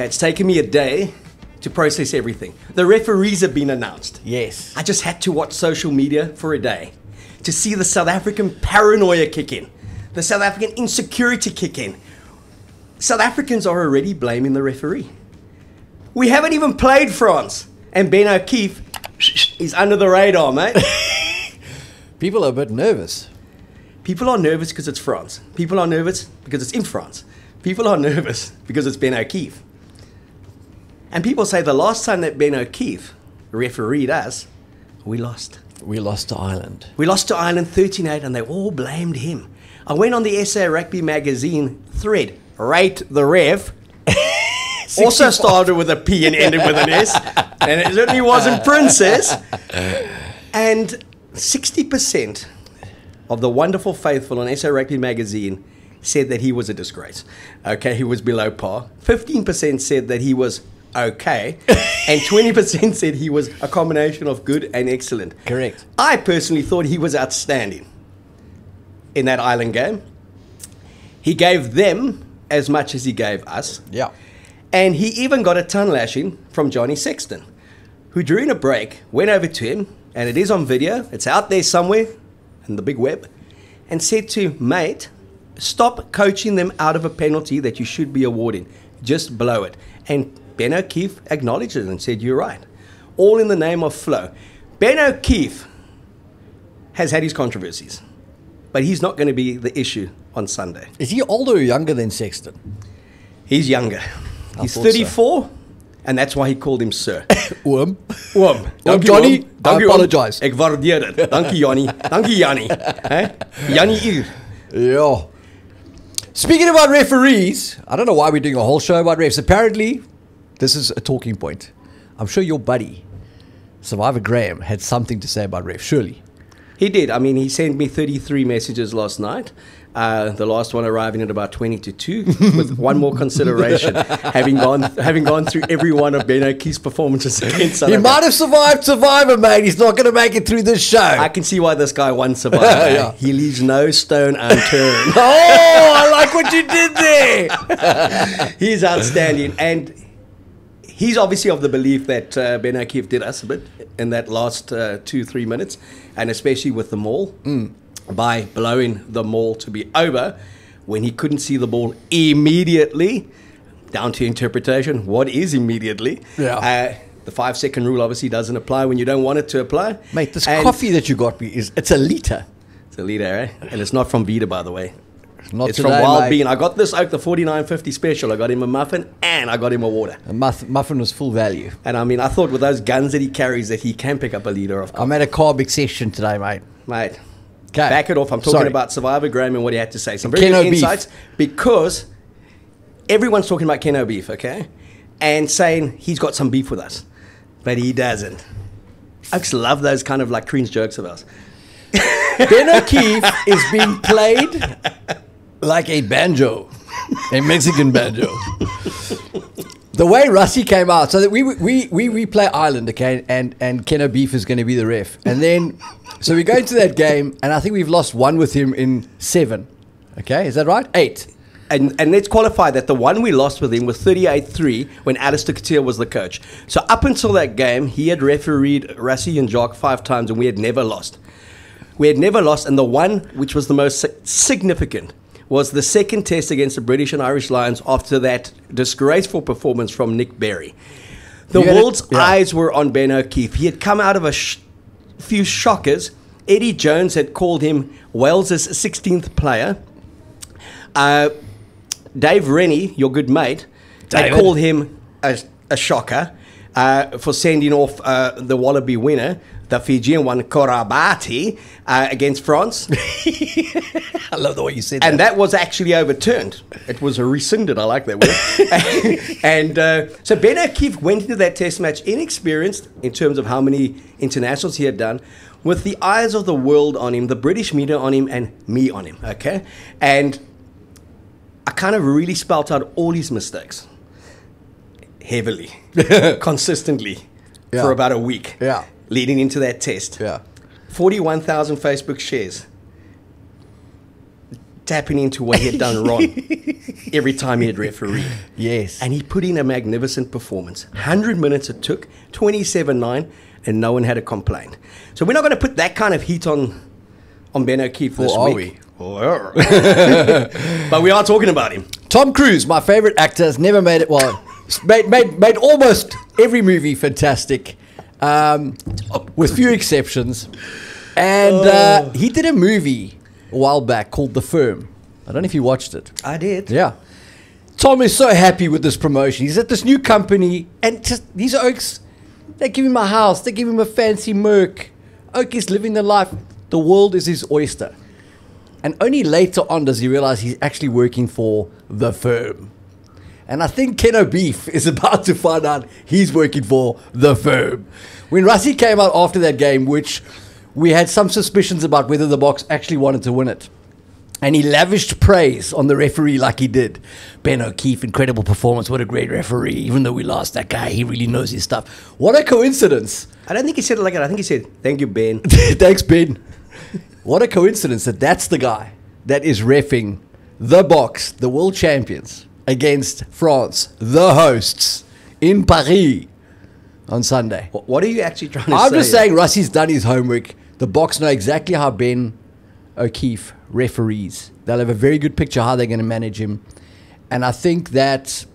Okay, it's taken me a day to process everything. The referees have been announced. Yes. I just had to watch social media for a day to see the South African paranoia kick in, the South African insecurity kick in. South Africans are already blaming the referee. We haven't even played France, and Ben O'Keeffe is under the radar, mate. People are a bit nervous. People are nervous because it's France. People are nervous because it's in France. People are nervous because it's Ben O'Keeffe. And people say the last time that Ben O'Keeffe refereed us, we lost. We lost to Ireland. We lost to Ireland 13 8 and they all blamed him. I went on the SA Rugby magazine thread, rate the ref. also started with a P and ended with an S. And it certainly wasn't Princess. And 60% of the wonderful faithful on SA Rugby magazine said that he was a disgrace. Okay, he was below par. 15% said that he was okay. and 20% said he was a combination of good and excellent. Correct. I personally thought he was outstanding in that Ireland game. He gave them as much as he gave us. Yeah. And he even got a ton lashing from Johnny Sexton, who during a break went over to him, and it is on video, it's out there somewhere in the big web, and said to mate, stop coaching them out of a penalty that you should be awarding. Just blow it. And Ben O'Keeffe acknowledged it and said, You're right. All in the name of flow. Ben O'Keeffe has had his controversies, but he's not going to be the issue on Sunday. Is he older or younger than Sexton? He's younger. He's thought so. 34, and that's why he called him Sir. Oom. Oom. Oom Johnny, oom. I apologize. Ek waardeer dit. Dankie Jannie. Dankie Jannie. Hè? Jannie hier. Yeah. Speaking about referees, I don't know why we're doing a whole show about refs. Apparently, this is a talking point. I'm sure your buddy, Survivor Graham, had something to say about refs. Surely. He did. I mean, he sent me 33 messages last night. Uh, the last one arriving at about 20 to 2 with one more consideration having gone having gone through every one of Ben O'Keeffe's performances against South He might have survived Survivor, mate. He's not going to make it through this show. I can see why this guy won Survivor. Yeah. He leaves no stone unturned. oh, I like what you did there. he's outstanding, and he's obviously of the belief that uh, Ben O'Keeffe did us a bit in that last uh, two three minutes, and especially with the maul by blowing the maul to be over when he couldn't see the ball immediately. Down to interpretation. What is immediately? Yeah. Uh, the five second rule obviously doesn't apply when you don't want it to apply. Mate, this And coffee that you got me is it's a liter. It's a liter, eh? And it's not from Vida, by the way. Not it's today, from Wild mate. Bean. I got this Oak, the 49.50 special. I got him a muffin and I got him a water. The muff- muffin was full value. And I mean, I thought with those guns that he carries that he can pick up a liter of coffee. I'm at a carb session today, mate. Mate, back it off. I'm talking Sorry. about Survivor Graham and what he had to say. Some very good insights because everyone's talking about Ken O'Beef, okay? And saying he's got some beef with us, but he doesn't. I just love those kind of like cringe jokes of ours. Ben O'Keeffe is being played like a banjo, a Mexican banjo. The way Rassie came out, so that we we we replay Ireland, okay, and and Ken O'Beef is going to be the ref, and then so we go into that game, and I think we've lost one with him in seven. Okay, is that right? Eight. And, and let's qualify that the one we lost with him was 38 3 when Alistair Coetzee was the coach. So, up until that game, he had refereed Rassie and Jock five times and we had never lost. We had never lost, and the one which was the most significant was the second test against the British and Irish Lions after that disgraceful performance from Nic Berry. The You had a- world's yeah. eyes were on Ben O'Keeffe. He had come out of a sh- few shockers. Eddie Jones had called him Wales's 16th player. Uh, Dave Rennie, your good mate, David. had called him a, a shocker uh, for sending off uh, the Wallaby winner, the Fijian one, Koroibete, uh, against France. I love the way you said and that was actually overturned. It was a rescinded. I like that word. and uh, so Ben O'Keeffe went into that test match inexperienced in terms of how many internationals he had done, with the eyes of the world on him, the British media on him, and me on him. Okay, and I kind of really spelt out all his mistakes heavily, consistently Yeah. for about a week. Yeah. Leading into that test. Yeah. 41,000 Facebook shares. tapping into what he had done wrong every time he had refereed. Yes. And he put in a magnificent performance. 100 minutes it took, 27 9, and no one had a complaint. So we're not going to put that kind of heat on on Ben O'Keeffe this are week. but we are talking about him. Tom Cruise, my favorite actor, has never made it. Well, made made made almost every movie fantastic, um, with few exceptions. And uh, he did a movie a while back called The Firm. I don't know if you watched it. I did. Yeah. Tom is so happy with this promotion. He's at this new company, and just these oaks, they give him a house, they give him a fancy Merc. Oak is living the life. The world is his oyster. And only later on does he realize he's actually working for the firm. And I think Ken O'Beef is about to find out he's working for the firm. When Rassie came out after that game, which we had some suspicions about whether the Boks actually wanted to win it. And he lavished praise on the referee like he did. Ben O'Keeffe, incredible performance. What a great referee. Even though we lost that guy, he really knows his stuff. What a coincidence. I don't think he said it like that. I think he said, Thank you, Ben. Thanks, Ben. What a coincidence that that's the guy that is refing the Boks, the world champions, against France, the hosts, in Paris on Sunday. What what are you actually trying to I'm say? just saying Rassie's done his homework. The Boks know exactly how Ben O'Keeffe referees. They'll have a very good picture how they're going to manage him. And I think that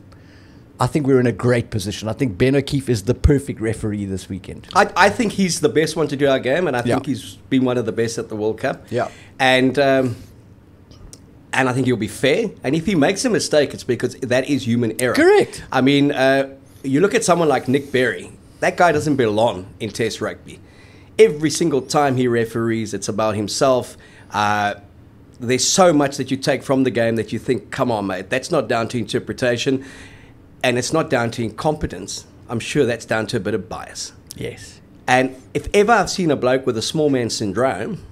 I think we're in a great position. I think Ben O'Keeffe is the perfect referee this weekend. I, I think he's the best one to do our game, and I think he's been one of the best at the World Cup. Yeah. And um, and I think he'll be fair. And if he makes a mistake, it's because that is human error. Correct. I mean, uh, you look at someone like Nic Berry. That guy doesn't belong in Test rugby. Every single time he referees, it's about himself. Uh, there's so much that you take from the game that you think, come on, mate, that's not down to interpretation, and it's not down to incompetence. I'm sure that's down to a bit of bias. Yes. And if ever I've seen a bloke with a small man syndrome,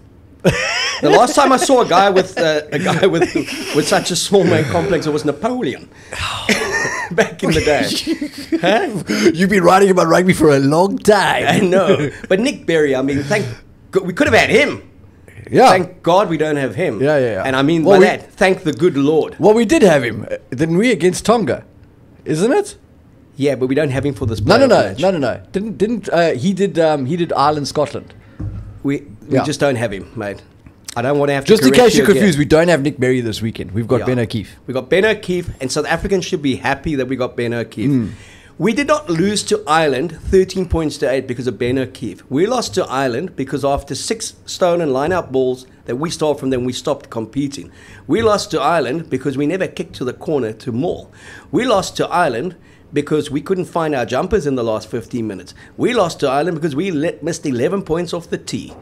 the last time I saw a guy with uh, a guy with with such a small man complex, it was Napoleon back in the day. Huh? You've been writing about rugby for a long time. I know, but Nic Berry, I mean, thank God, we could have had him. Yeah. Thank God we don't have him. Yeah, yeah, yeah. And I mean Well, by we- that, thank the good Lord. well, we did have him, uh, didn't we, against Tonga? Isn't it? Yeah, but we don't have him for this. No, no, no, match. no, no, no. Didn't didn't uh, he did um, he did Ireland Scotland? We we Yeah. just don't have him, mate. I don't want to have to. Just in case you're confused, we don't have Nic Berry this weekend. We've got Yeah. Ben O'Keeffe. We've got Ben O'Keeffe, and South Africans should be happy that we got Ben O'Keeffe. Hmm. We did not lose to Ireland 13 points to 8 because of Ben O'Keeffe. We lost to Ireland because after six stolen line out balls that we stole from them, we stopped competing. We lost to Ireland because we never kicked to the corner to maul. We lost to Ireland because we couldn't find our jumpers in the last 15 minutes. We lost to Ireland because we let, missed 11 points off the tee.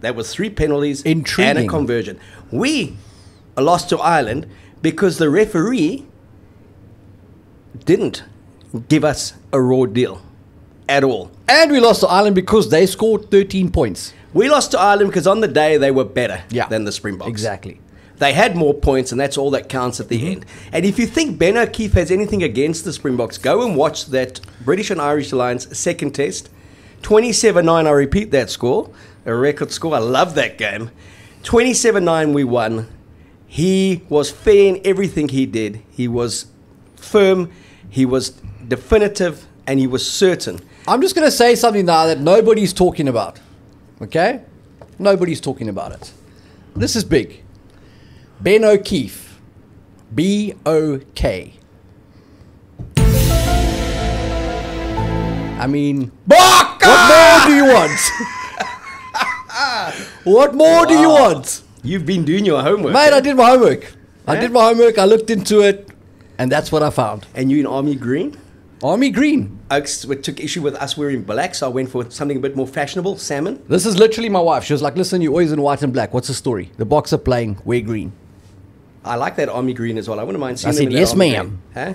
That was three penalties and a conversion. We uh, lost to Ireland because the referee didn't give us a raw deal at all. And we lost to Ireland because they scored 13 points. We lost to Ireland because on the day they were better Yeah. than the Springboks. Exactly. They had more points, and that's all that counts at the Mm-hmm. end. And if you think Ben O'Keeffe has anything against the Springboks, go and watch that British and Irish Lions second test. 27 9, I repeat that score, a record score. I love that game. 27 9, we won. He was fair in everything he did. He was firm, he was definitive, and he was certain. I'm just going to say something now that nobody's talking about. Okay? Nobody's talking about it. This is big. Ben O'Keeffe. B O K. I mean, what more do you want? what more do you want? You've been doing your homework. Mate, eh? I did my homework. I did my homework. I looked into it, and that's what I found. and you in Army Green? Army Green. Oaks took issue with us wearing black, so I went for something a bit more fashionable, salmon. This is literally my wife. She was like, "Listen, you're always in white and black. What's the story? The boxer playing. Wear green." I like that army green as well. I wouldn't mind seeing I said, "Yes, ma'am." Huh?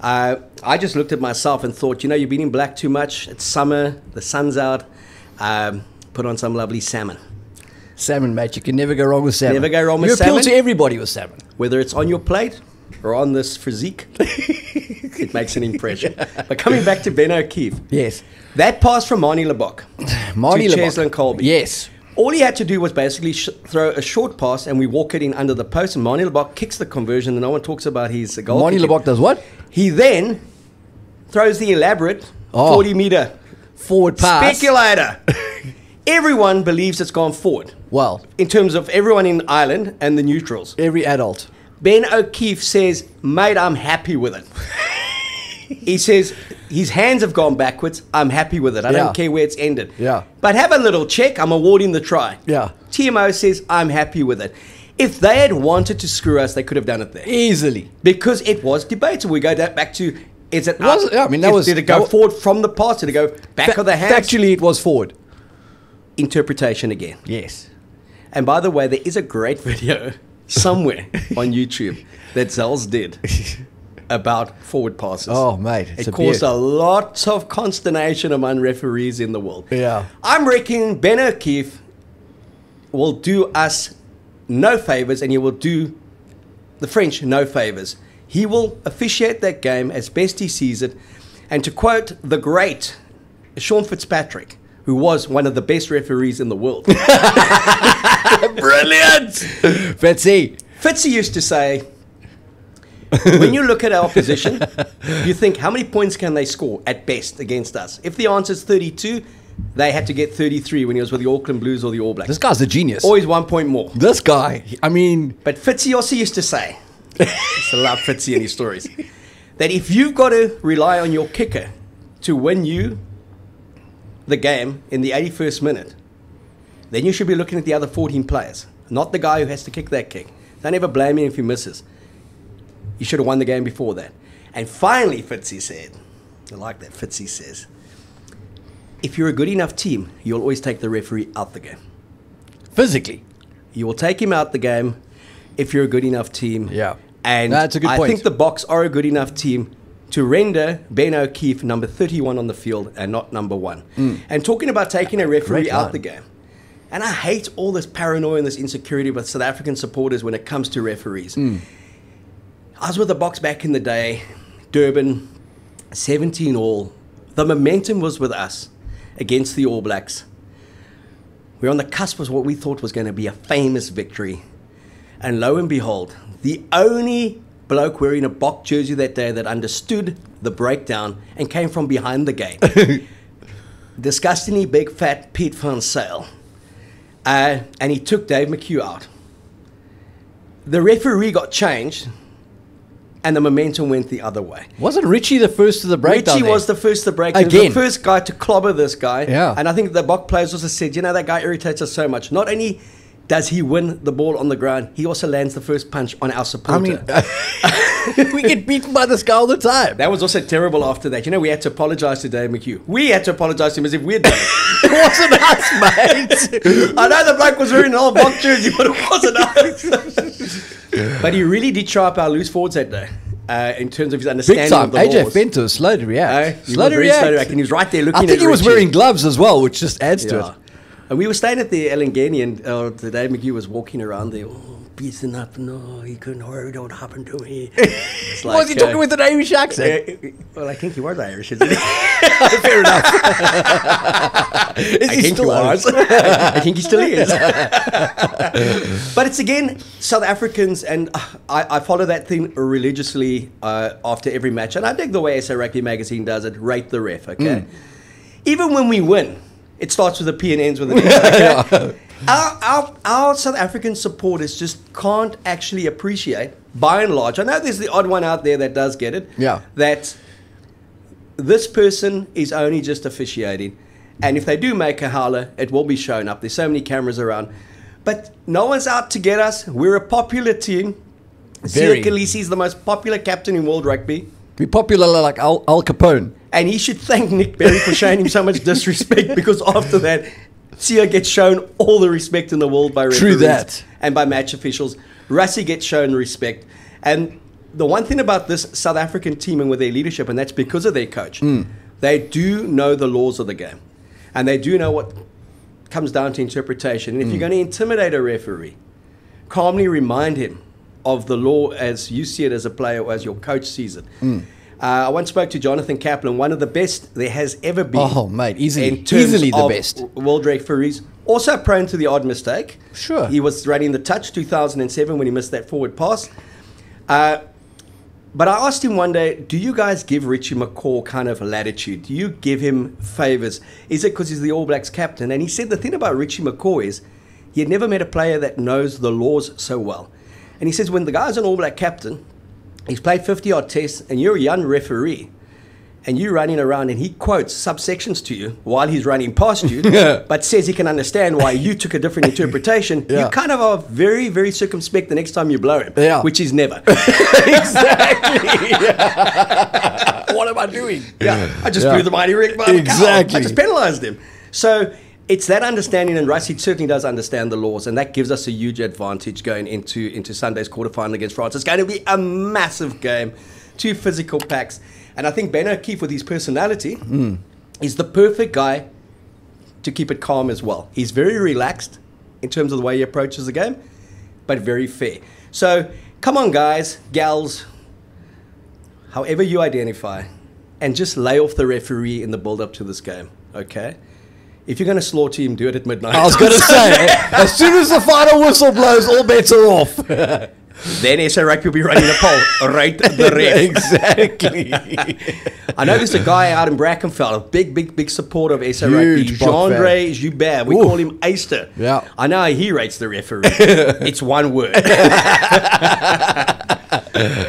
Uh, I just looked at myself and thought, you know, you've been in black too much. It's summer, the sun's out. Um, put on some lovely salmon. Salmon, mate. You can never go wrong with salmon. Never go wrong with you appeal to everybody with salmon. Whether it's on your plate or on this physique, it makes an impression. But coming back to Ben O'Keeffe, Yes. that pass from Manie Libbok Marty to Libbok. Cheslin Kolbe. Yes. All he had to do was basically sh- throw a short pass, and we walk it in under the post, and Manie Libbok kicks the conversion, and no one talks about his goal. Kicking. Libbok does what? He then throws the elaborate Oh. 40 meter Forward pass. speculator. Everyone believes it's gone forward Well, in terms of everyone in Ireland and the neutrals. every adult. Ben O'Keeffe says, Mate, I'm happy with it. he says, His hands have gone backwards. I'm happy with it. I Yeah. don't care where it's ended. Yeah. But have a little check. I'm awarding the try. Yeah. TMO says, I'm happy with it. If they had wanted to screw us, they could have done it there. Easily. Because it was debatable. We go that back to is it Was up? Yeah, I mean, that Is- was- did it go that wa- forward from the pass? Did it go back of the hands? Actually, it was forward. Interpretation again. Yes. And by the way, there is a great video somewhere on YouTube that Zels did about forward passes. Oh, mate, it's it a caused beaut. a lot of consternation among referees in the world. Yeah. I'm reckoning Ben O'Keeffe will do us no favors and he will do the French no favors. He will officiate that game as best he sees it. And to quote the great Sean Fitzpatrick, who was one of the best referees in the world, Brilliant. Fitzy. Fitzy used to say, when you look at our opposition, you think how many points can they score at best against us? If the answer is 32, they had to get 33 when he was with the Auckland Blues or the All Blacks. This guy's a genius. Always one point more. This guy, I mean, But Fitzy also used to say, I used to love Fitzy and his stories, that if you've got to rely on your kicker to win you the game in the 81st minute, then you should be looking at the other 14 players, not the guy who has to kick that kick. Don't ever blame him if he misses. You should have won the game before that. And finally, Fitzy said, I like that Fitzy says, if you're a good enough team, you'll always take the referee out the game. physically. You will take him out the game if you're a good enough team. Yeah. And That's a good I point. think the Boks are a good enough team to render Ben O'Keeffe number 31 on the field and not number one. And talking about taking a referee Mm. Out the game. And I hate all this paranoia and this insecurity with South African supporters when it comes to referees. Mm. I was with the Boks back in the day, Durban, 17 all. The momentum was with us against the All Blacks. We're on the cusp of what we thought was going to be a famous victory. And lo and behold, the only bloke wearing a Bok jersey that day that understood the breakdown and came from behind the game. Disgustingly big, fat Pete Van Zyl. Uh, and he took Dave McHugh out. The referee got changed, and the momentum went the other way. Wasn't Richie the first to the breakdown? Richie was the first to break. Again. He was the first guy to clobber this guy. Yeah. And I think the Bok players also said, you know, that guy irritates us so much. Not only does he win the ball on the ground, he also lands the first punch on our I supporter. mean, we get beaten by this guy all the time. that was also terrible after that. You know, we had to apologize to Dave McHugh. We had to apologize to him as if we'd done it. it wasn't us, mate. I know the bloke was wearing an old Bok jersey, but it wasn't us. But he really did show up our loose forwards that day. Uh, in terms of his understanding Big time. of the AJ laws. Fento was slow to Uh, react. he slow was to react. slow to react, and he was right there looking I think he was Richie. wearing gloves as well, which just adds to it. And we were staying at the Elangeni, and uh, the day McHugh was walking around there, oh, beaten up. No, he couldn't hurry. Don't happen to me. It's was he like, talking uh, with an Irish accent? uh, well, I think he was Irish, isn't he? Fair enough. Is I he think still was. I think he still is. but it's again South Africans, and uh, I, I follow that thing religiously uh, after every match, and I dig the way SA Rugby Magazine does it. Rate the ref, okay? Even when we win, it starts with a P and ends with an S. Okay? Our, our, our South African supporters just can't actually appreciate, by and large. I know there's the odd one out there that does get it. Yeah. That this person is only just officiating. And if they do make a howler, it will be shown up. There's so many cameras around. But no one's out to get us. We're a popular team. Siya Kolisi is the most popular captain in world rugby. Be popular like Al, Al Capone. And he should thank Nic Berry for showing him so much disrespect because after that, Siya gets shown all the respect in the world by referees True that. and by match officials. Rassie gets shown respect. And the one thing about this South African team and with their leadership, and that's because of their coach, Hmm. they do know the laws of the game. And they do know what comes down to interpretation. And if Hmm. you're going to intimidate a referee, calmly remind him of the law as you see it as a player or as your coach sees it. Hmm. Uh, I once spoke to Jonathan Kaplan, one of the best there has ever been. Oh, mate, easily- easily the best. World referees. Also prone to the odd mistake. Sure. He was running the touch 2007 when he missed that forward pass. Uh, but I asked him one day, do you guys give Richie McCaw kind of latitude? Do you give him favors? Is it because he's the All Blacks captain? And he said the thing about Richie McCaw is he had never met a player that knows the laws so well. And he says when the guy's an All Black captain, he's played 50 odd tests, and you're a young referee, and you're running around and he quotes subsections to you while he's running past you, but says he can understand why you took a different interpretation, Yeah. you kind of are very, very circumspect the next time you blow him, Yeah. which is never. Exactly. what am I doing? Yeah, I just blew the mighty Rick by. Exactly. I just penalised him. So it's that understanding, and Rassie certainly does understand the laws, and that gives us a huge advantage going into into Sunday's quarterfinal against France. It's going to be a massive game, two physical packs, and I think Ben O'Keeffe with his personality Hmm. is the perfect guy to keep it calm as well. He's very relaxed in terms of the way he approaches the game, but very fair. So come on, guys, gals, however you identify, and just lay off the referee in the build up to this game, okay? If you're going to slaughter him, do it at midnight. I was going to say, as soon as the final whistle blows, all bets are off. then SA Rugby will be running a poll, rate the ref. exactly. I know there's a guy out in Brackenfell, a big, big, big supporter of SA Rugby, Huge Bok fan. Jean-Ray Joubert. We Oof. call him Aister. Yeah. I know he rates the referee. it's one word.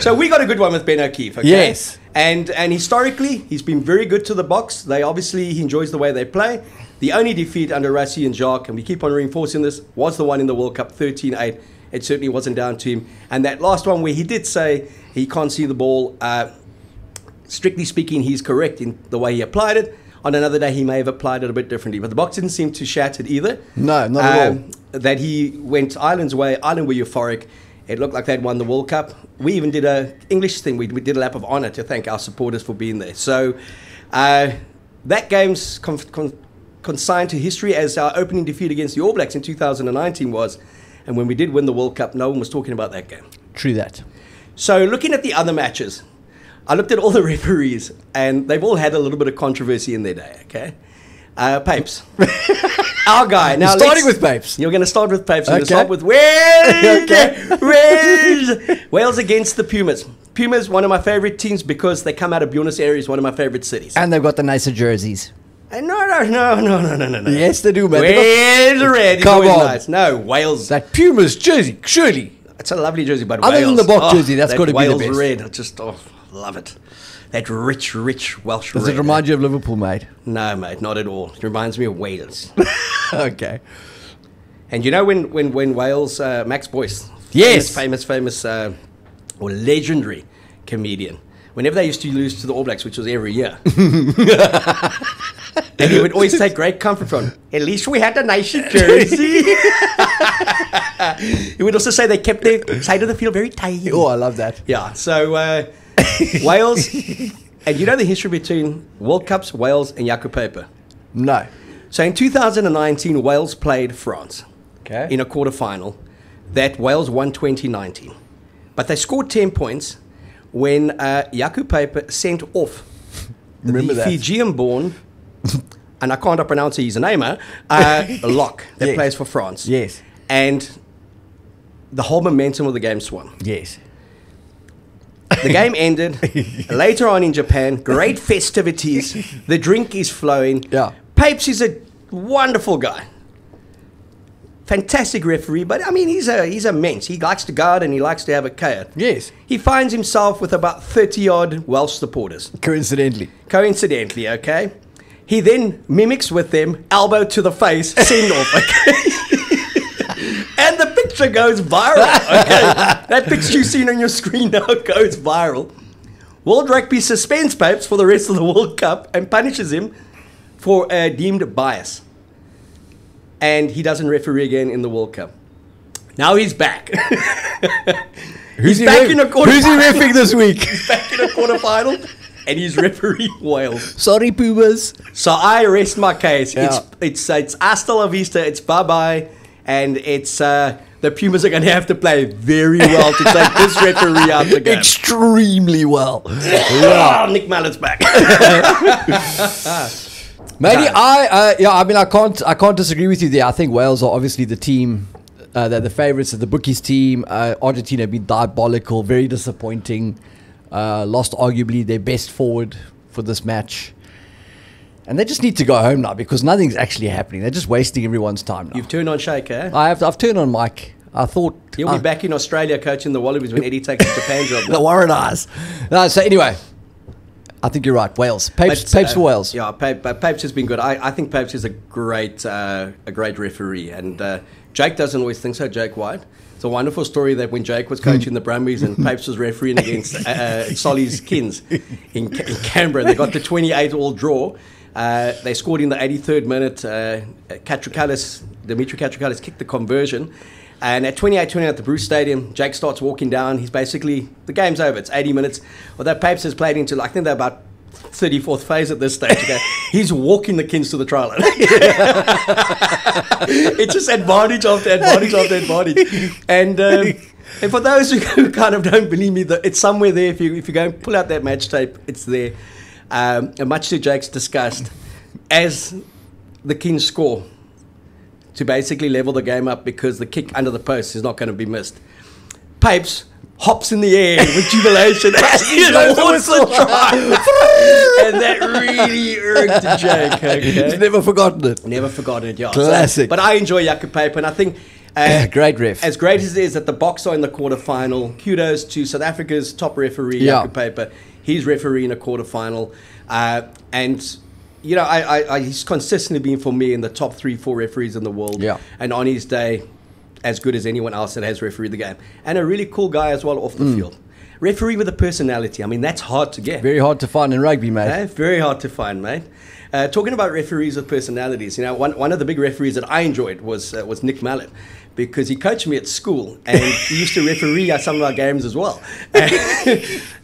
so we got a good one with Ben O'Keeffe, okay? Yes. And and historically, he's been very good to the Boks. They obviously he enjoys the way they play. The only defeat under Rassie and Jacques, and we keep on reinforcing this, was the one in the World Cup, 13-8. It certainly wasn't down to him. And that last one where he did say he can't see the ball, uh, strictly speaking, he's correct in the way he applied it. On another day, he may have applied it a bit differently, but the Boks didn't seem too shattered either. No, not at all. That he went Ireland's way. Ireland were euphoric. It looked like they'd won the World Cup. We even did a English thing. We, we did a lap of honour to thank our supporters for being there. So uh, that game's con- con- consigned to history as our opening defeat against the All Blacks in 2019 was. And when we did win the World Cup, no one was talking about that game. True that. So looking at the other matches, I looked at all the referees, and they've all had a little bit of controversy in their day. Okay, uh, Papes, our guy. Now You're starting with Papes. You're going to start with Papes. You're going Okay. to start with Wales. Okay. Wales. Wales against the Pumas. Pumas, one of my favorite teams because they come out of Buenos Aires, one of my favorite cities. And they've got the nicer jerseys. Uh, no, no, no, no, no, no, no. Yes, they do, man. Wales red. Come on. Nice. No, Wales. That Pumas jersey, surely. It's a lovely jersey, but Other Wales. than the Bok oh, jersey, oh, that's that got to be the best. Wales red. I just oh, love it. That rich, rich Welsh Does red. it remind you of Liverpool, mate? No, mate, not at all. It reminds me of Wales. okay. And you know when when when Wales uh, Max Boyce, yes, famous famous, famous uh, or legendary comedian. Whenever they used to lose to the All Blacks, which was every year, and he would always take great comfort from. At least we had a nice jersey. he would also say they kept their side of the field very tight. Oh, I love that. Yeah. So uh, Wales, and you know the history between World Cups, Wales, and Peyper. No. So in 2019, Wales played France Okay. in a quarterfinal that Wales won 2019. But they scored 10 points when uh, Peyper sent off Remember the that. And I can't pronounce his name, uh, uh, Locke, that Yes. plays for France. Yes. And the whole momentum of the game swung. Yes. The game ended later on in Japan. Great festivities. The drink is flowing. Yeah. Papes is a wonderful guy. Fantastic referee, but I mean he's a he's a. He likes to guard and he likes to have a chaos. Yes. He finds himself with about 30 odd Welsh supporters. Coincidentally. Coincidentally, okay? He then mimics with them, elbow to the face, send off, okay? and the picture goes viral, okay? that picture you've seen on your screen now goes viral. World Rugby suspends Papes for the rest of the World Cup and punishes him for uh, deemed bias. And he doesn't referee again in the World Cup. Now he's back. Who's He's back in a Who's he quarterfinal. riffing this week? back in a quarterfinal. And he's referee Wales. Sorry, Pumas. So I rest my case. Yeah. It's it's it's hasta la vista. It's bye bye, and it's uh, the Pumas are going to have to play very well to take this referee out the game. Extremely well. Ah, Nick Mallett's back. Maybe No. I, uh, yeah, I mean, I can't, I can't disagree with you there. I think Wales are obviously the team, uh, they're the favourites of the bookies team. Uh, Argentina have been diabolical, very disappointing. Uh, lost arguably their best forward for this match. And they just need to go home now because nothing's actually happening. They're just wasting everyone's time now. You've turned on Shake, eh? I have, I've turned on Mike. I thought He'll I- be back in Australia coaching the Wallabies when Eddie takes the Japan job. the Warren eyes. No, so anyway, I think you're right. Wales, Papes, Papes uh, for Wales. Yeah, Papes has been good. I, I think Papes is a great uh, a great referee, and uh, Jake doesn't always think so. Jake White. It's a wonderful story that when Jake was coaching the Brumbies and Papes was refereeing against uh, uh, Solly's Kings in, in Canberra, they got the 28 all draw. Uh, they scored in the 83rd minute. Uh, Catrakilis, Dimitri Catrakilis kicked the conversion. And at 28 20 at the Bruce Stadium, Jake starts walking down. He's basically, the game's over. It's 80 minutes. Although Papes has played into, I think they're about 34th phase at this stage. Okay? He's walking the Kings to the trial. it's just advantage after advantage after advantage. And um, and for those who kind of don't believe me, that it's somewhere there. If you if you go and pull out that match tape, it's there. Um, and much to Jake's disgust, as the Kings score to basically level the game up because the kick under the post is not going to be missed. Papes hops in the air with jubilation as he the launches try. and that really irked Jake. He's never forgotten it. Never forgotten it, yeah. So- Classic. but I enjoy Jaco Peyper, and I think uh, Great ref. as great as it is that the boxer in the quarterfinal, kudos to South Africa's top referee, Yeah. Jaco Peyper. He's refereeing a quarterfinal. Uh, and, you know, I, I, I, he's consistently been for me in the top three, four referees in the world. Yeah. And on his day, as good as anyone else that has refereed the game. And a really cool guy as well off the field. Referee with a personality. I mean, that's hard to get. Mm. Very hard to find in rugby, mate. Eh? Very hard to find, mate. Uh, talking about referees with personalities, you know, one, one of the big referees that I enjoyed was uh, was Nick Mallett because he coached me at school and he used to referee at some of our games as well.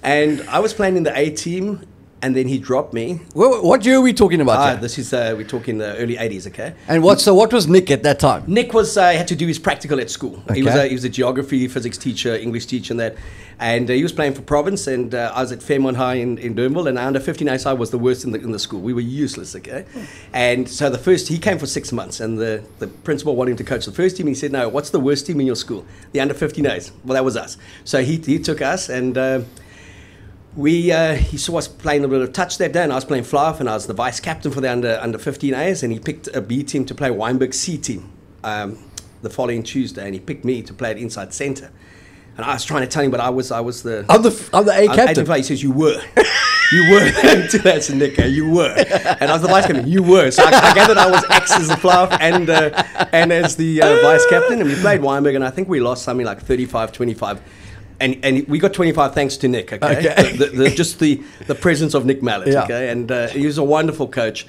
and I was playing in the A team, and then he dropped me. What, what year are we talking about? Ah, this is uh, we're talking the early '80s, okay? and what? So what was Nick at that time? Nick was uh, had to do his practical at school. He was a, he was a geography, physics teacher, English teacher, and that. And uh, he was playing for Province, and uh, I was at Fairmont High in, in Durbanville, and under 59 side was the worst in the in the school. We were useless, okay. And so the first he came for six months, and the, the principal wanted him to coach the first team. He said, "No, what's the worst team in your school? The under 59s." Well, that was us. So he he took us, and. We uh, he saw us playing a bit of touch that day, and I was playing fly off, and I was the vice captain for the under under 15As, and he picked a B team to play Wynberg C team um, the following Tuesday, and he picked me to play at inside centre. And I was trying to tell him, but I was I was the I'm the I'm the A I- I captain. didn't. He says you were. You were. That's Nick. eh? You were. And I was the vice captain. You were. So I, I gathered I was X as the fluff and uh, and as the uh, vice captain. And we played Wynberg, and I think we lost something like 35 25. And, and we got 25 thanks to Nick, okay? Okay. The, the, just the, the presence of Nick Mallett, Yeah. okay? And uh, he was a wonderful coach.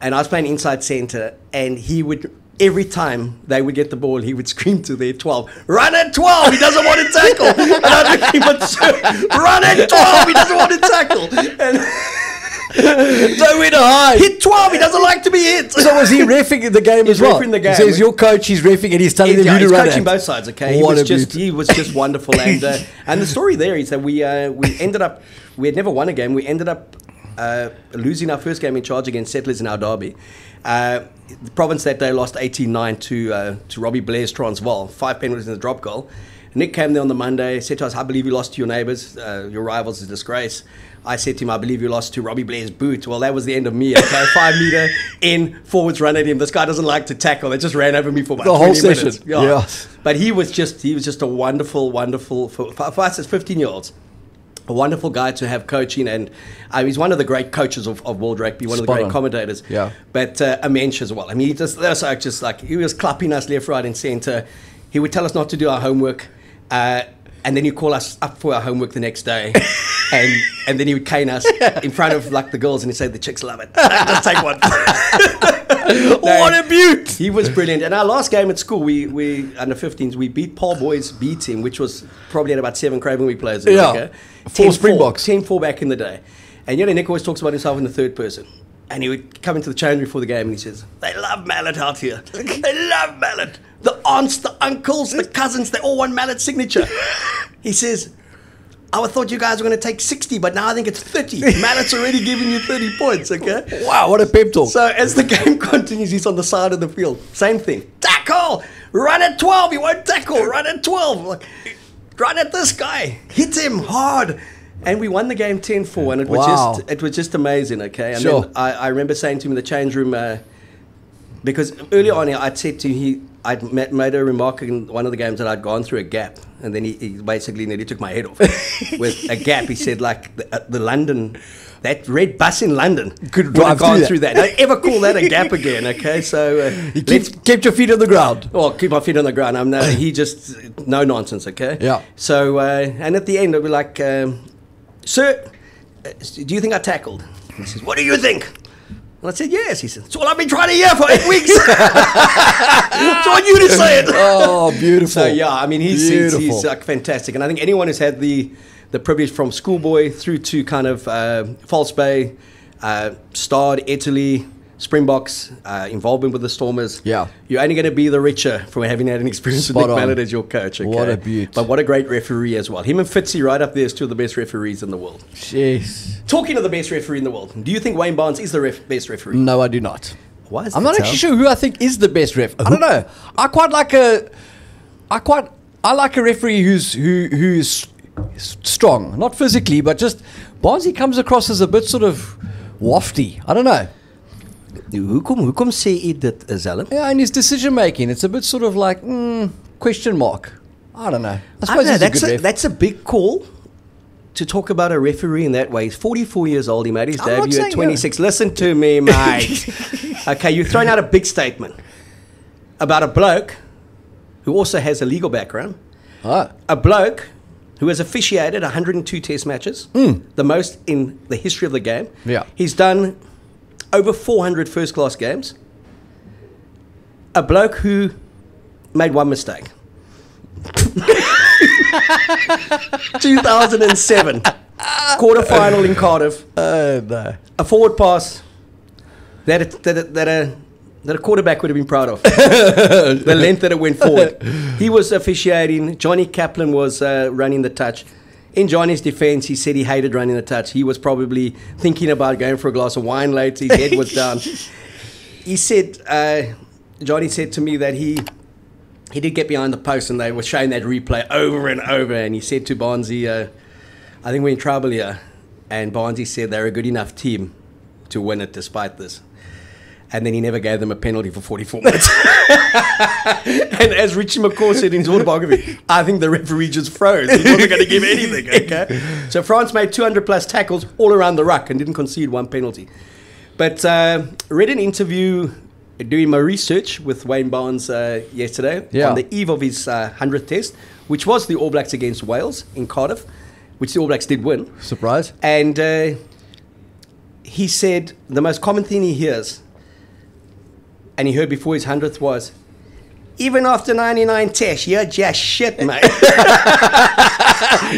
And I was playing inside center, and he would, every time they would get the ball, he would scream to their 12, run at 12, he doesn't want to tackle. And I'd look at him run at 12, he doesn't want to tackle. And Nowhere to hide. hit 12, he doesn't like to be hit. So was he refing the game He's as well? reffing the game. So he's your coach. He's refing and he's telling them yeah, who to he's coaching both sides. Okay, he What was a just beauty. he was just wonderful, and uh, and the story there is that we uh, we ended up we had never won a game. We ended up uh, losing our first game in charge against Settlers in our derby. Uh, the province that day lost 18-9 to uh, to Robbie Blair's Transvaal, five penalties in the drop goal. Nick came there on the Monday, said to us, "I believe you lost to your neighbours, uh, your rivals, is a disgrace." I said to him, "I believe you lost to Robbie Blair's boot." Well, that was the end of me. Okay, five meter in, forwards run at him. This guy doesn't like to tackle. They just ran over me for about The whole 20 minutes. session. Yeah. But he was just he was just a wonderful, wonderful for, for us as 15 year olds. A wonderful guy to have coaching, and uh, he's one of the great coaches of, of world rugby, one of the great on. commentators. Yeah. But uh, a mensch as well. I mean, he just that's like just like he was clapping us left, right, and centre. He would tell us not to do our homework, uh, and then he'd call us up for our homework the next day, and and then he would cane us in front of like the girls, and he'd say the chicks love it. Just take one. What a beaut! He was brilliant. And our last game at school, we, we under 15s, we beat Paul Boyd's B team, which was probably at about seven Craven Week players. Yeah. Okay? Four Springboks. 10 4 back in the day. And you know, Nick always talks about himself in the third person. And he would come into the change before the game and he says, They love Mallett out here. They love Mallett. The aunts, the uncles, the cousins, they all want Mallett's signature. He says, I thought you guys were going to take 60, but now I think it's 30. Mallett's already giving you 30 points, okay? Wow, what a pep talk. So as the game continues, he's on the side of the field. Same thing. Tackle! Run at 12. He won't tackle. Run at 12. Like, run at this guy. Hit him hard. And we won the game 10-4, and it was Wow. just it was just amazing, okay? And Sure. then I, I remember saying to him in the change room, uh, because earlier on I'd said to him, he, I'd ma- made a remark in one of the games that I'd gone through a gap, and then he, he basically nearly took my head off with a gap. He said, like the, uh, the London, that red bus in London could drive gone through that. Don't ever call that a gap again, okay? So uh, You keep, kept your feet on the ground. well, keep my feet on the ground. I'm no, he just no nonsense, okay? Yeah. So uh, and at the end, I'll be like, um, "Sir, do you think I tackled?" He says, "What do you think?" And I said, "Yes." He said, That's all I've been trying to hear for eight weeks." I want you to say it. Oh, beautiful. So yeah, I mean he's he's, he's like fantastic, and I think anyone who's had the the privilege from schoolboy through to kind of uh, False Bay, uh, starred Italy, Springboks, uh, involvement with the Stormers. Yeah. you're only going to be the richer from having had an experience Spot with Nick on. Mallett as your coach. Okay? What a beaut. But what a great referee as well. Him and Fitzy right up there as two of the best referees in the world. Jeez. Talking of the best referee in the world, do you think Wayne Barnes is the ref- best referee? No, I do not. Why is I'm not actually sure who I think is the best ref. I don't know. I quite like a, I quite I like a referee who's who who's strong, not physically, but just Barnesy comes across as a bit sort of wafty. I don't know. Hoekom, hoekom sê u dit, Zalem? Yeah, and his decision making, it's a bit sort of like mm, question mark. I don't know. I I suppose don't know, he's a that's good a, that's a big call to talk about a referee in that way. He's 44 years old. He made his I'm debut at saying 26. Listen to me, mate. okay, you've thrown out a big statement about a bloke who also has a legal background. Ah, A bloke who has officiated 102 test matches, the most in the history of the game. Yeah. He's done over 400 first class games. A bloke who made one mistake. 2007 quarter final in Cardiff. uh, no. A forward pass that a, that a, that a that a quarterback would have been proud of. the length that it went forward. He was officiating. Johnny Kaplan was uh, running the touch. In Johnny's defense, he said he hated running the touch. He was probably thinking about going for a glass of wine later. His head was down. He said, uh, Johnny said to me that he he did get behind the post and they were showing that replay over and over. And he said to Barnesy, uh, I think we're in trouble here. And Barnesy said they're a good enough team to win it despite this. And then he never gave them a penalty for 44 minutes. and as Richie McCaw said in his autobiography, I think the referee just froze. He wasn't going to give anything. Okay, so France made 200 plus tackles all around the ruck and didn't concede one penalty. But uh, read an interview doing my research with Wayne Barnes uh, yesterday Yeah. on the eve of his uh, 100th test, which was the All Blacks against Wales in Cardiff, which the All Blacks did win. Surprise. And uh, he said the most common thing he hears, and he heard before his 100th was, even after 99 tests, you're just shit, mate.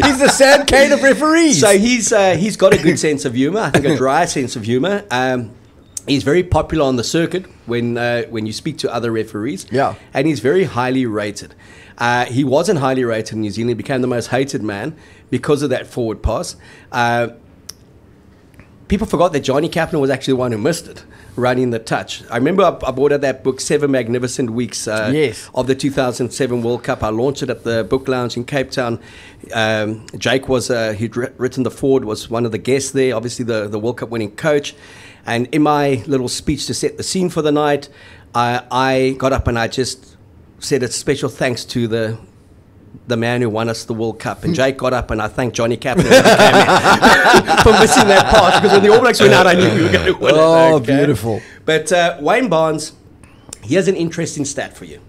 He's the Sam Cane of referees. so he's, uh, he's got a good sense of humor, I think a dry sense of humor. Um, he's very popular on the circuit when, uh, when you speak to other referees. Yeah. And he's very highly rated. Uh, he wasn't highly rated in New Zealand. He became the most hated man because of that forward pass. People forgot that Johnny Kaplan was actually the one who missed it, running the touch. I remember I, I bought out that book, Seven Magnificent Weeks uh, Yes. of the 2007 World Cup. I launched it at the Book Lounge in Cape Town. Um, Jake was, uh, who'd written the forward, was one of the guests there, obviously the, the World Cup winning coach. And in my little speech to set the scene for the night, I, I got up and I just said a special thanks to the the man who won us the World Cup. And Jake got up and I thanked Johnny Kaplan when I came in for missing that pass because when the All Blacks went out, I knew we were going to win Oh, it. beautiful. But uh, Wayne Barnes, here's an interesting stat for you.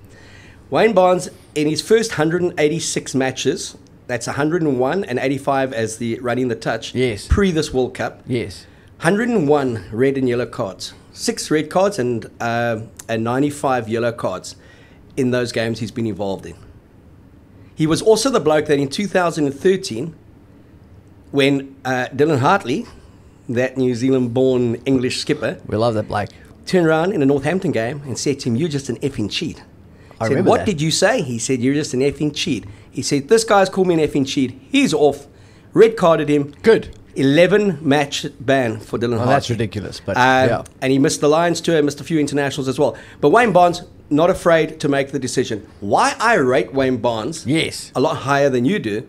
Wayne Barnes, in his first 186 matches, that's 101 and 85 as the running the touch Yes. pre this World Cup, yes. 101 red and yellow cards, six red cards and, uh, and 95 yellow cards in those games he's been involved in. He was also the bloke that in 2013, when uh, Dylan Hartley, that New Zealand born English skipper, We love that bloke, turned around in a Northampton game and said to him, You're just an effing cheat. I said, remember What that. did you say? He said, You're just an effing cheat. He said, This guy's called me an effing cheat. He's off. red carded him. Good. 11 match ban for Dylan Well, Hartley. that's ridiculous, but, Uh, yeah. And he missed the Lions tour, missed a few internationals as well. But Wayne Barnes, not afraid to make the decision. Why I rate Wayne Barnes Yes. a lot higher than you do,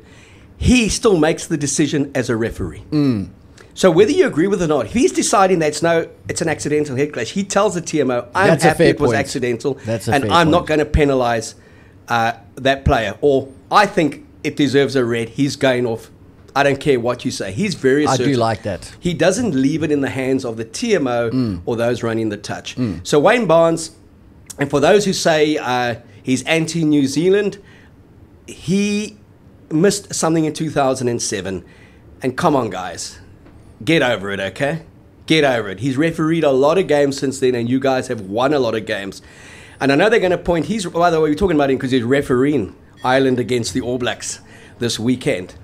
he still makes the decision as a referee. Mm. So whether you agree with it or not, if he's deciding that it's no, it's an accidental head clash, he tells the TMO, "I'm That's happy it was point. accidental, That's and I'm not going to penalise uh, that player." Or I think it deserves a red. He's going off. I don't care what you say. He's very. I do like that. He doesn't leave it in the hands of the TMO Mm. or those running the touch. So Wayne Barnes, and for those who say uh, he's anti-New Zealand, he missed something in 2007. And come on, guys, get over it, okay? Get over it. He's refereed a lot of games since then, and you guys have won a lot of games. And I know they're going to point. He's by the way, we're talking about him because he's refereeing Ireland against the All Blacks this weekend.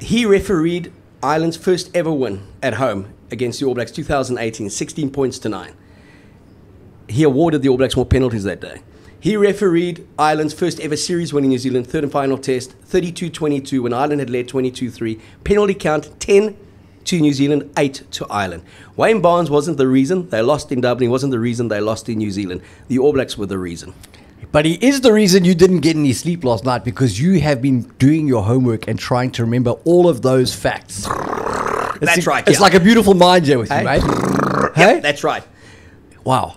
He refereed Ireland's first ever win at home against the All Blacks 2018, 16 points to 9. He awarded the All Blacks more penalties that day. He refereed Ireland's first ever series win in New Zealand, third and final test, 32 22, when Ireland had led 22 3. Penalty count 10 to New Zealand, 8 to Ireland. Wayne Barnes wasn't the reason they lost in Dublin, he wasn't the reason they lost in New Zealand. The All Blacks were the reason. But he is the reason you didn't get any sleep last night because you have been doing your homework and trying to remember all of those facts. That's It's- right, It's yeah. like a beautiful mind here with you, mate. Hey? that's right. Wow.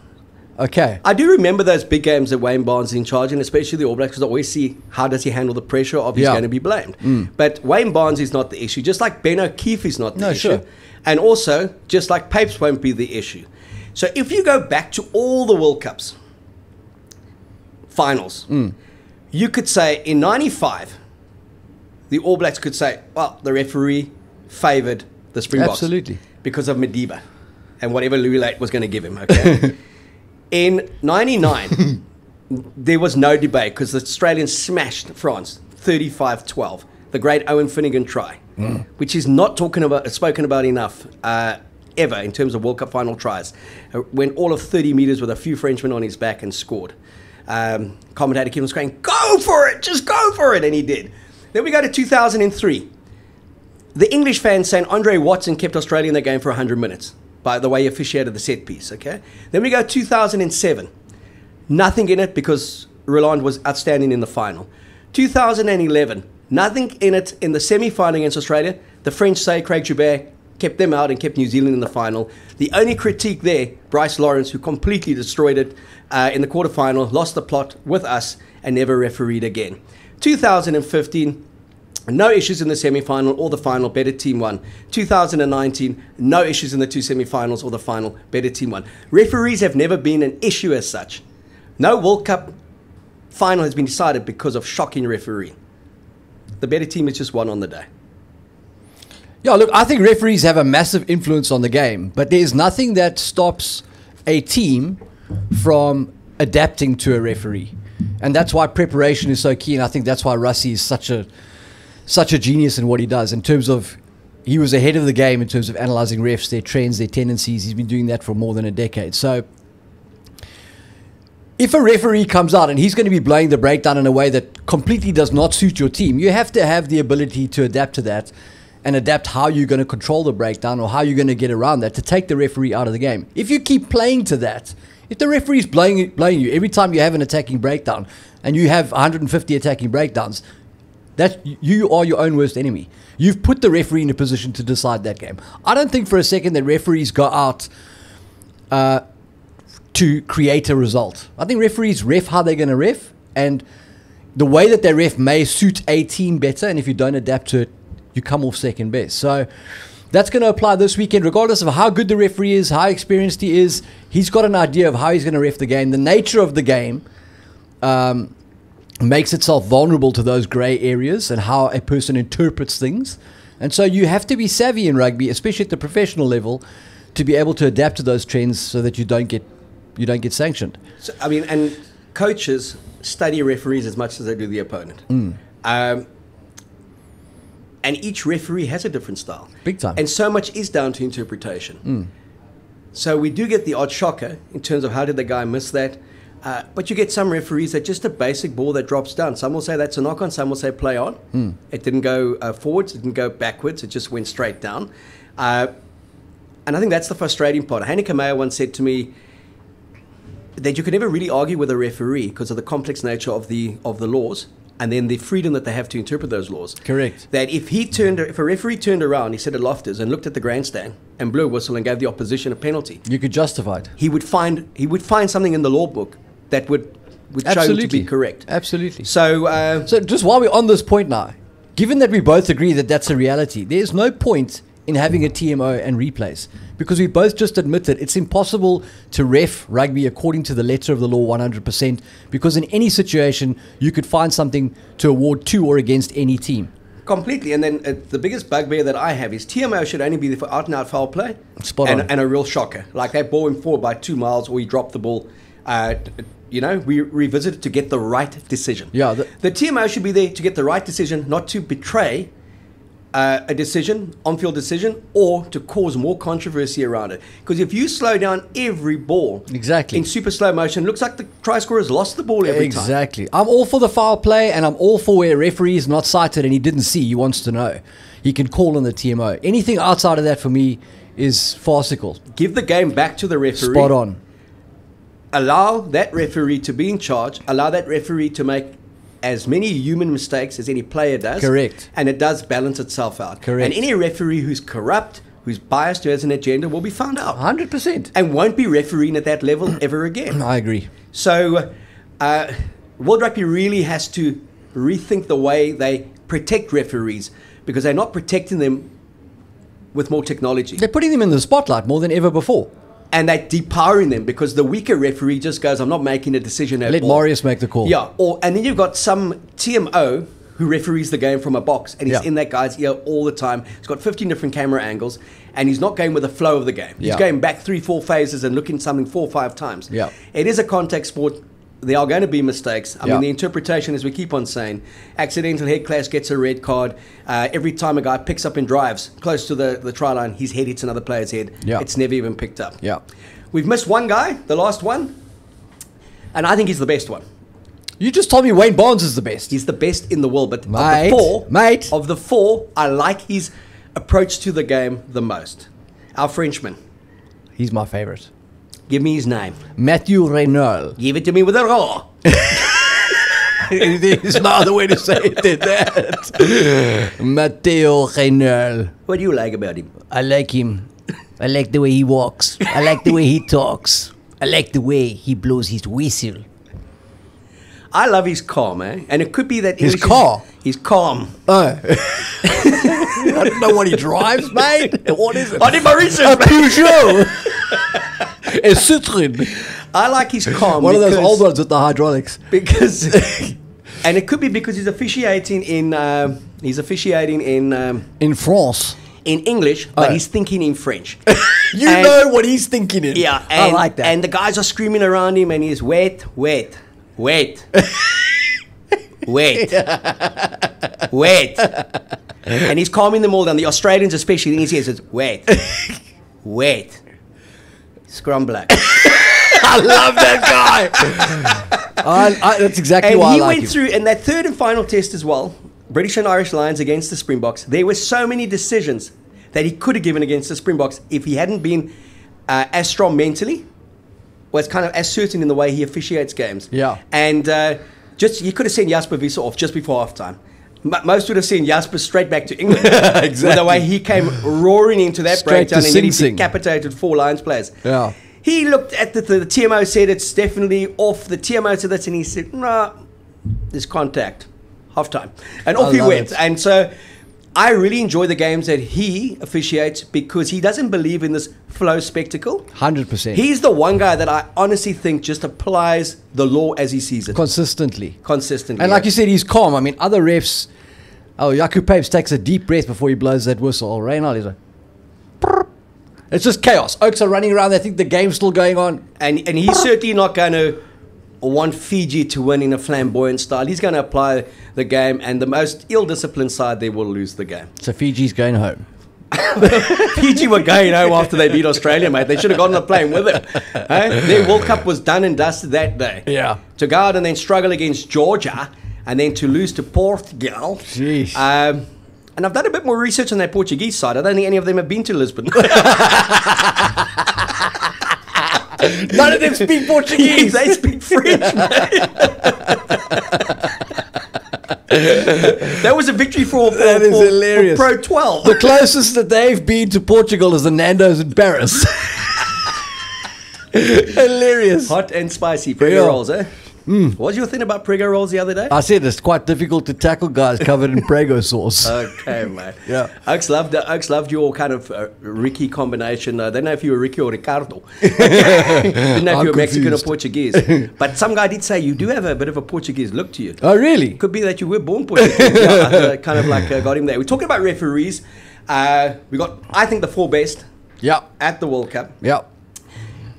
Okay. I do remember those big games that Wayne Barnes is in charge, and especially the All Blacks, because I always see how does he handle the pressure of he's Yeah. Mm. going to be blamed. But Wayne Barnes is not the issue, just like Ben O'Keeffe is not the No, issue. sure. And also, just like Papes won't be the issue. So if you go back to all the World Cups finals, Mm. you could say in 95, the All Blacks could say, well, the referee favoured the Springboks. Absolutely. Because of Madiba and whatever Louis Luyt was going to give him, okay? in 99, there was no debate because the Australians smashed France 35 12. The great Owen Finegan try, which is not talking about, spoken about enough uh, ever in terms of World Cup final tries. Uh, went all of 30 metres with a few Frenchmen on his back and scored. Um, commentator kept on screaming, Go for it! Just go for it! And he did. Then we go to 2003 the English fans saying Andre Watson kept Australia in the game for 100 minutes by the way he officiated the set piece, okay? Then we go 2007. Nothing in it because Rolland was outstanding in the final. 2011. Nothing in it in the semi final against Australia. The French say Craig Joubert kept them out and kept New Zealand in the final. The only critique there, Bryce Lawrence, who completely destroyed it uh, in the quarterfinal, lost the plot with us and never refereed again. 2015. No issues in the semi-final or the final. Better team won. 2019. No issues in the two semi-finals or the final. Better team won. Referees have never been an issue as such. No World Cup final has been decided because of shocking refereeing. The better team has just won on the day. Yeah, look, I think referees have a massive influence on the game, but there's nothing that stops a team from adapting to a referee. And that's why preparation is so key, and I think that's why Rassie is such a such a genius in what he does in terms of he was ahead of the game in terms of analyzing refs, their trends, their tendencies. He's been doing that for more than a decade. So if a referee comes out and he's going to be blowing the breakdown in a way that completely does not suit your team, you have to have the ability to adapt to that and adapt how you're going to control the breakdown or how you're going to get around that to take the referee out of the game. If you keep playing to that, if the referee's blowing, blowing you every time you have an attacking breakdown and you have 150 attacking breakdowns, that you are your own worst enemy. You've put the referee in a position to decide that game. I don't think for a second that referees go out uh, to create a result. I think referees ref how they're going to ref, and the way that they ref may suit a team better. And if you don't adapt to it, you come off second best. So that's going to apply this weekend, regardless of how good the referee is, how experienced he is. He's got an idea of how he's going to ref the game, the nature of the game. Um, makes itself vulnerable to those grey areas and how a person interprets things. And so you have to be savvy in rugby, especially at the professional level, to be able to adapt to those trends so that you don't get you don't get sanctioned. So, I mean, and coaches study referees as much as they do the opponent. Um, and each referee has a different style. Big time. And so much is down to interpretation. So we do get the odd shocker in terms of how did the guy miss that. Uh, but you get some referees that just a basic ball that drops down. Some will say that's a knock on, some will say play on. Hmm. It didn't go uh, forwards, it didn't go backwards, it just went straight down. Uh, and I think that's the frustrating part. Heyneke Meyer once said to me that you can never really argue with a referee because of the complex nature of the of the laws and then the freedom that they have to interpret those laws. Correct. That if he turned, if a referee turned around, he said at Loftus and looked at the grandstand and blew a whistle and gave the opposition a penalty, You could justify it. he would find he would find something in the law book that would would show him to be correct. Absolutely. So, uh, So just while we're on this point now, given that we both agree that that's a reality, there's no point in having a TMO and replays because we both just admitted it's impossible to ref rugby according to the letter of the law 100% because in any situation you could find something to award to or against any team. completely. And then uh, the biggest bugbear that I have is TMO should only be there for out and out foul play Spot and, on. and a real shocker. Like that ball went forward by two miles or he dropped the ball. Uh, you know, we revisit it to get the right decision. Yeah, the- the TMO should be there to get the right decision, not to betray uh, a decision, on-field decision, or to cause more controversy around it. Because if you slow down every ball Exactly. in super slow motion, looks like the try scorer has lost the ball every time. Exactly. I'm all for the foul play, and I'm all for where referee is not cited and he didn't see, he wants to know. He can call on the TMO. Anything outside of that for me is farcical. Give the game back to the referee. Spot on. Allow that referee to be in charge, allow that referee to make as many human mistakes as any player does. Correct. And it does balance itself out. Correct. And any referee who's corrupt, who's biased, who has an agenda will be found out. 100%. And won't be refereeing at that level ever again. I agree. So, uh, World Rugby really has to rethink the way they protect referees because they're not protecting them with more technology. They're putting them in the spotlight more than ever before. And they're depowering them because the weaker referee just goes, "I'm not making a decision at Let all." Marius make the call. Yeah, or and then you've got some TMO who referees the game from a box, and he's Yeah. in that guy's ear all the time. He's got 15 different camera angles, and he's not going with the flow of the game. He's Yeah. going back three, four phases and looking something four, or five times. Yeah. it is a contact sport. There are going to be mistakes. I Yeah. mean, the interpretation, as we keep on saying, accidental head clash gets a red card. Uh, every time a guy picks up and drives close to the, the try line, his head hits another player's head. Yeah. It's never even picked up. Yeah. We've missed one guy, the last one, and I think he's the best one. You just told me Wayne Barnes is the best. He's the best in the world, but Mate, of the four, mate. of the four, I like his approach to the game the most. Our Frenchman. He's my favorite. Give me his name. Matthew Reynolds. Give it to me with a raw. There's no other way to say it than that. Matteo Reynolds. What do you like about him? I like him. I like the way he walks. I like the way he talks. I like the way he blows his whistle. I love his calm, eh? And it could be that His car? He's calm. Oh. I don't know what he drives, mate. What is it? I did my research. A. Peugeot. a Citroen. I like his calm. One of those because- old ones with the hydraulics. because and it could be because he's officiating in um, he's officiating in um, In France. in English, but Oh. he's thinking in French. You And- know what he's thinking in. yeah, I like that. And the guys are screaming around him, and he's wait, wait, wait, wait, wait, and he's calming them all down. The Australians, especially, he says, "Wait, wait." Scrum black. I love that guy. I, I, that's exactly and why he I like went him. through in that third and final test as well. British and Irish Lions against the Springboks. There were so many decisions that he could have given against the Springboks if he hadn't been uh, as strong mentally, was kind of as certain in the way he officiates games. Yeah. and uh, just you could have sent Jasper Wiese off just before halftime. Most would have seen Jasper straight back to England. Exactly. the way he came roaring into that Straight breakdown and Sing Sing. decapitated four Lions players. Yeah. He looked at the, the, the TMO, said it's definitely off. The TMO said this, and he said, "Nah, there's contact." Half time, and off I he went. it. And so, I really enjoy the games that he officiates because he doesn't believe in this flow spectacle. 100%. He's the one guy that I honestly think just applies the law as he sees it consistently. consistently. And like you said, he's calm. I mean, other refs. Oh, Jaco Papes takes a deep breath before he blows that whistle. Reynolds is like. "Brrr." It's just chaos. Oaks are running around. They think the game's still going on. and and he's certainly not going to want Fiji to win in a flamboyant style. He's going to apply the game, and the most ill-disciplined side there will lose the game. So Fiji's going home. Fiji were going home after they beat Australia, mate. They should have gotten on a plane with them. Hey? Their World Cup was done and dusted that day. Yeah. To go out and then struggle against Georgia and then to lose to Portugal. Jeez. Um, and I've done a bit more research on that Portuguese side. I don't think any of them have been to Lisbon. None of them speak Portuguese. they speak French, that was a victory for, for, That is for- for hilarious. Pro D2. the closest that they've been to Portugal is the Nando's in Paris. Hilarious. Hot and spicy Yeah. rolls, eh? What was your thing about Prego rolls the other day? I said it's quite difficult to tackle guys covered in Prego sauce. Okay, mate. Yeah. Oaks loved Oaks loved your kind of uh, Ricky combination. Uh, I don't know if you were Ricky or Ricardo. Didn't know if I'm you were Mexican or. Portuguese. But some guy did say you do have a bit of a Portuguese look to you. oh, really? Could be that you were born Portuguese. yeah, kind of like uh, got him there. We're talking about referees. Uh, we got, I think, the four best Yeah. at the World Cup. Yeah.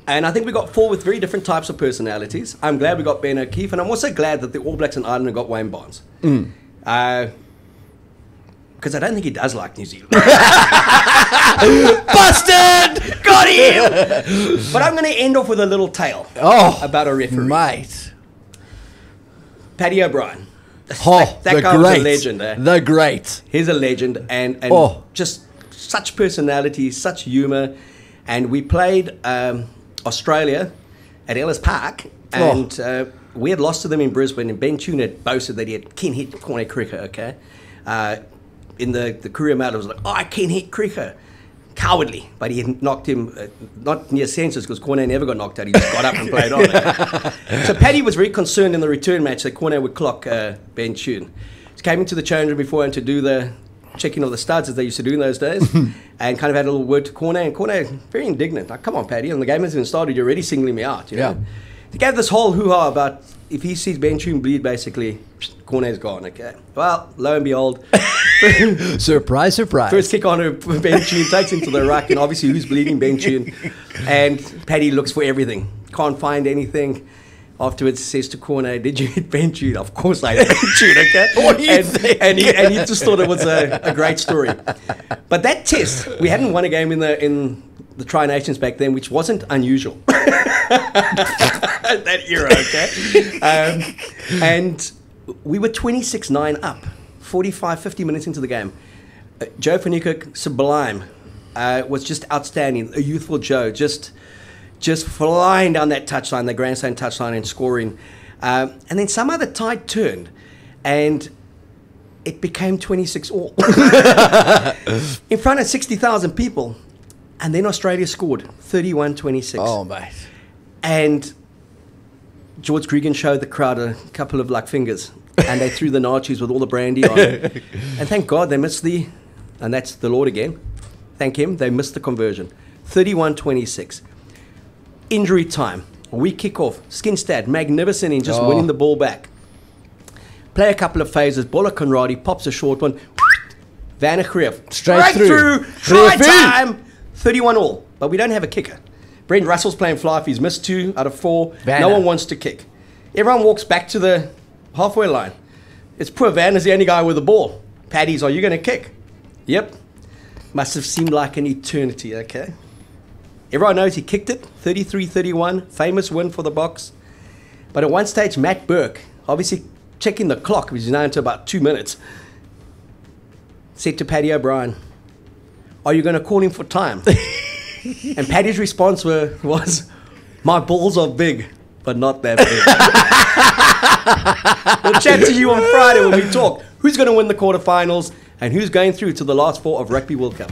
And I think we got four with very different types of personalities. I'm glad we got Ben O'Keeffe, and I'm also glad that the All Blacks in Ireland got Wayne Barnes. Mm. Because I don't think he does like New Zealand. Busted! got him! but I'm going to end off with a little tale Oh, about a referee. mate. Paddy O'Brien. Oh, that that the guy great. was a legend. Eh? The great. He's a legend and, and Oh. just such personality, such humor. And we played um, Australia at Ellis Park, Oh. and uh, we had lost to them in Brisbane. And Ben Tune had boasted that he had Ken hit Corné Krige, okay? Uh, in the, the Mail, it was like, oh, I can hit cricket. Cowardly, but he had knocked him uh, not near senses because Corné never got knocked out. He just got up and played on. so Paddy was very concerned in the return match that Corné would clock uh, Ben Tune. He came into the change room beforehand to do the checking all the studs as they used to do in those days, and kind of had a little word to Corné. And Corné very indignant, like, "Come on, Paddy, and the game hasn't even started. You're already singling me out." You know? Yeah. He gave this whole hoo ha about if he sees Ben Tune bleed, basically, Corné's gone. Okay. Well, lo and behold. Surprise, surprise. First kick on her, Ben Tune takes him to the ruck, and obviously who's bleeding Ben Tune. And Paddy looks for everything, can't find anything. Afterwards, says to Corné, "Did you hit Ben Tune?" Of course I hit Ben Tune. Okay, What do you and, think? and he and he just thought it was a, a great story. But that test, we hadn't won a game in the in the Tri Nations back then, which wasn't unusual. that era, okay. Um, and we were 26 9 up, 45, 50 minutes into the game. Uh, Joe van Niekerk, sublime, uh, was just outstanding. A youthful Joe, just just flying down that touchline, the grandstand touchline, and scoring. Um, and then some other tide turned, and it became 26 all in front of 60,000 people. And then Australia scored 31 26. oh, mate. And George Gregan showed the crowd a couple of luck fingers, and they threw the nachos with all the brandy on. and thank God they missed the, and that's the Lord again. Thank Him, they missed the conversion. 31 26. Injury time. We kick off. Skinstad, magnificent in just Oh. winning the ball back. Play a couple of phases. Bolla Conradie pops a short one. Van Greeff. Straight right through. Try time. 31 all. But we don't have a kicker. Brent Russell's playing fly. If he's missed two out of four, Vanna. no one wants to kick. Everyone walks back to the halfway line. It's poor Van is the only guy with the ball. Paddy's, are you going to kick? Yep. Must have seemed like an eternity, okay? Everyone knows he kicked it, 33 31, famous win for the Boks. But at one stage, Matt Burke, obviously checking the clock, which is now into about two minutes, said to Paddy O'Brien, Are you going to call him for time? and Paddy's response were, was, My balls are big, but not that big. we'll chat to you on Friday when we talk. Who's going to win the quarterfinals and who's going through to the last four of Rugby World Cup?